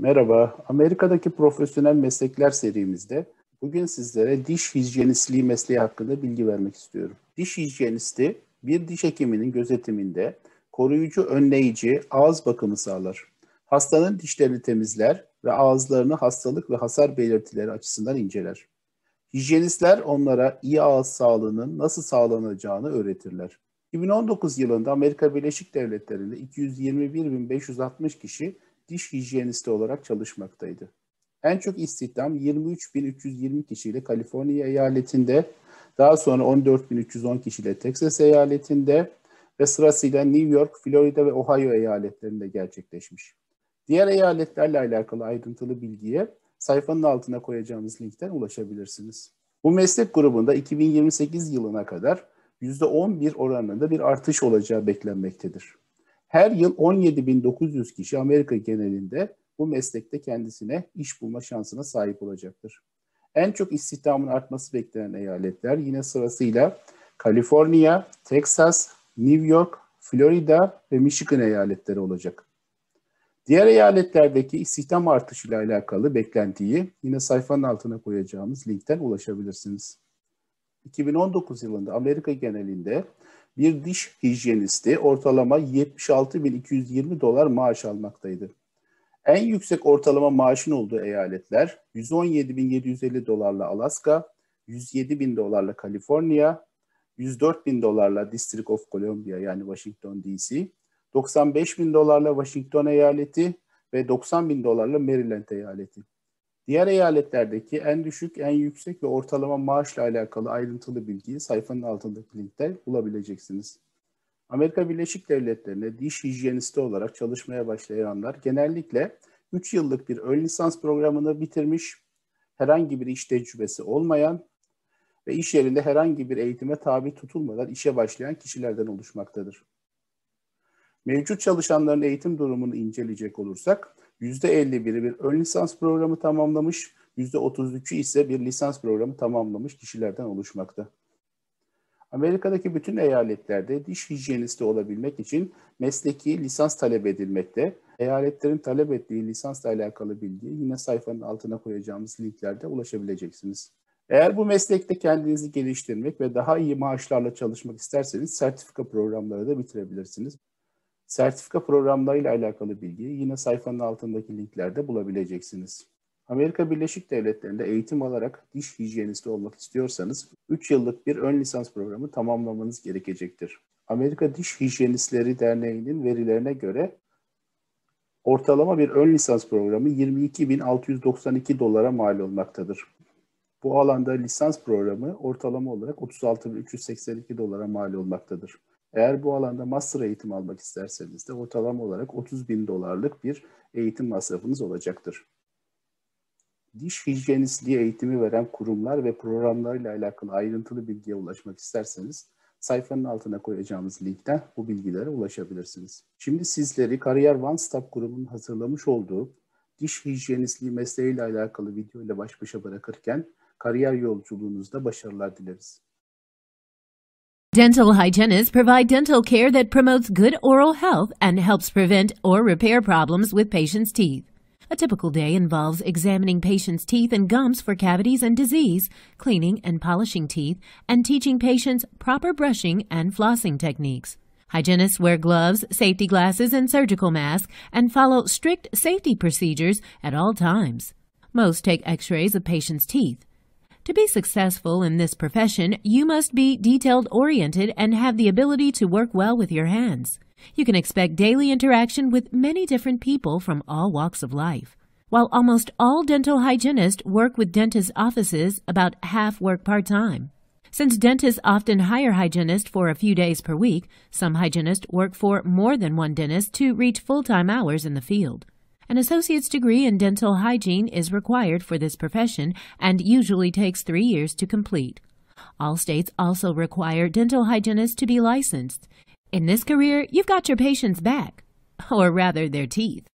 Merhaba, Amerika'daki profesyonel meslekler serimizde bugün sizlere diş hijyenistliği mesleği hakkında bilgi vermek istiyorum. Diş hijyenisti bir diş hekiminin gözetiminde koruyucu, önleyici ağız bakımı sağlar. Hastanın dişlerini temizler ve ağızlarını hastalık ve hasar belirtileri açısından inceler. Hijyenistler onlara iyi ağız sağlığının nasıl sağlanacağını öğretirler. 2019 yılında Amerika Birleşik Devletleri'nde 221.560 kişi diş hijyenisti olarak çalışmaktaydı. En çok istihdam 23.320 kişiyle Kaliforniya eyaletinde, daha sonra 14.310 kişiyle Texas eyaletinde ve sırasıyla New York, Florida ve Ohio eyaletlerinde gerçekleşmiş. Diğer eyaletlerle alakalı ayrıntılı bilgiye sayfanın altına koyacağımız linkten ulaşabilirsiniz. Bu meslek grubunda 2028 yılına kadar %11 oranında bir artış olacağı beklenmektedir. Her yıl 17.900 kişi Amerika genelinde bu meslekte kendisine iş bulma şansına sahip olacaktır. En çok istihdamın artması beklenen eyaletler yine sırasıyla Kaliforniya, Texas, New York, Florida ve Michigan eyaletleri olacak. Diğer eyaletlerdeki istihdam artışıyla alakalı beklentiyi yine sayfanın altına koyacağımız linkten ulaşabilirsiniz. 2019 yılında Amerika genelinde bir diş hijyenisti ortalama 76.220 dolar maaş almaktaydı. En yüksek ortalama maaşın olduğu eyaletler 117.750 dolarla Alaska, 107.000 dolarla Kaliforniya, 104.000 dolarla District of Columbia yani Washington DC, 95.000 dolarla Washington eyaleti ve 90.000 dolarla Maryland eyaleti. Diğer eyaletlerdeki en düşük, en yüksek ve ortalama maaşla alakalı ayrıntılı bilgiyi sayfanın altındaki linkte bulabileceksiniz. Amerika Birleşik Devletleri'nde diş hijyenisti olarak çalışmaya başlayanlar genellikle 3 yıllık bir ön lisans programını bitirmiş, herhangi bir iş tecrübesi olmayan ve iş yerinde herhangi bir eğitime tabi tutulmadan işe başlayan kişilerden oluşmaktadır. Mevcut çalışanların eğitim durumunu inceleyecek olursak, %51'i bir ön lisans programı tamamlamış, %33'ü ise bir lisans programı tamamlamış kişilerden oluşmakta. Amerika'daki bütün eyaletlerde diş hijyenisti olabilmek için mesleki lisans talep edilmekte. Eyaletlerin talep ettiği lisansla alakalı bilgiye yine sayfanın altına koyacağımız linklerde ulaşabileceksiniz. Eğer bu meslekte kendinizi geliştirmek ve daha iyi maaşlarla çalışmak isterseniz sertifika programları da bitirebilirsiniz. Sertifika programlarıyla alakalı bilgiyi yine sayfanın altındaki linklerde bulabileceksiniz. Amerika Birleşik Devletleri'nde eğitim alarak diş hijyenisti olmak istiyorsanız 3 yıllık bir ön lisans programı tamamlamanız gerekecektir. Amerika Diş Hijyenistleri Derneği'nin verilerine göre ortalama bir ön lisans programı 22.692 dolara mal olmaktadır. Bu alanda lisans programı ortalama olarak 36.382 dolara mal olmaktadır. Eğer bu alanda master eğitim almak isterseniz de ortalama olarak 30 bin dolarlık bir eğitim masrafınız olacaktır. Diş hijyenistliği eğitimi veren kurumlar ve programlarıyla alakalı ayrıntılı bilgiye ulaşmak isterseniz sayfanın altına koyacağımız linkten bu bilgilere ulaşabilirsiniz. Şimdi sizleri Kariyer One Stop grubunun hazırlamış olduğu diş hijyenistliği mesleğiyle alakalı video ile baş başa bırakırken kariyer yolculuğunuzda başarılar dileriz. Dental hygienists provide dental care that promotes good oral health and helps prevent or repair problems with patients' teeth. A typical day involves examining patients' teeth and gums for cavities and disease, cleaning and polishing teeth, and teaching patients proper brushing and flossing techniques. Hygienists wear gloves, safety glasses, and surgical masks and follow strict safety procedures at all times. Most take x-rays of patients' teeth. To be successful in this profession, you must be detailed oriented and have the ability to work well with your hands. You can expect daily interaction with many different people from all walks of life. While almost all dental hygienists work with dentist offices, about half work part time. Since dentists often hire hygienists for a few days per week, some hygienists work for more than one dentist to reach full time hours in the field. An associate's degree in dental hygiene is required for this profession and usually takes three years to complete. All states also require dental hygienists to be licensed. In this career, you've got your patients back, or rather their teeth.